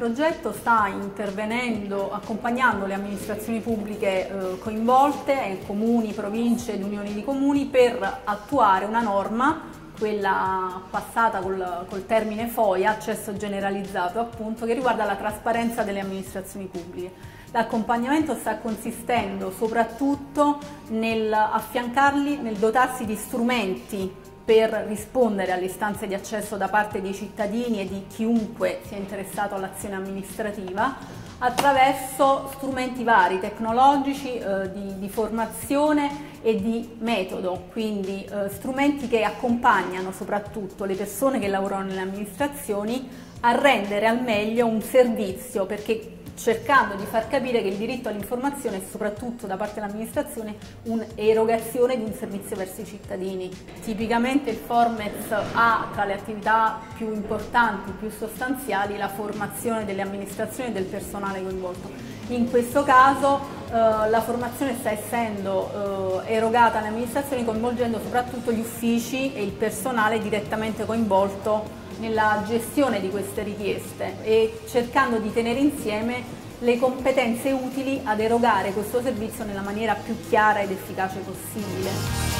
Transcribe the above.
progetto sta intervenendo, accompagnando le amministrazioni pubbliche eh, coinvolte, eh, comuni, province ed unioni di comuni per attuare una norma, quella passata col, col termine FOIA, accesso generalizzato appunto, che riguarda la trasparenza delle amministrazioni pubbliche. L'accompagnamento sta consistendo soprattutto nel affiancarli, nel dotarsi di strumenti per rispondere alle istanze di accesso da parte dei cittadini e di chiunque sia interessato all'azione amministrativa attraverso strumenti vari, tecnologici, eh, di, di, formazione e di metodo, quindi eh, strumenti che accompagnano soprattutto le persone che lavorano nelle amministrazioni a rendere al meglio un servizio perché cercando di far capire che il diritto all'informazione è soprattutto da parte dell'amministrazione un'erogazione di un servizio verso i cittadini. Tipicamente il Formez ha tra le attività più importanti, più sostanziali, la formazione delle amministrazioni e del personale coinvolto. In questo caso eh, la formazione sta essendo eh, erogata alle amministrazioni coinvolgendo soprattutto gli uffici e il personale direttamente coinvolto nella gestione di queste richieste e cercando di tenere insieme le competenze utili ad erogare questo servizio nella maniera più chiara ed efficace possibile.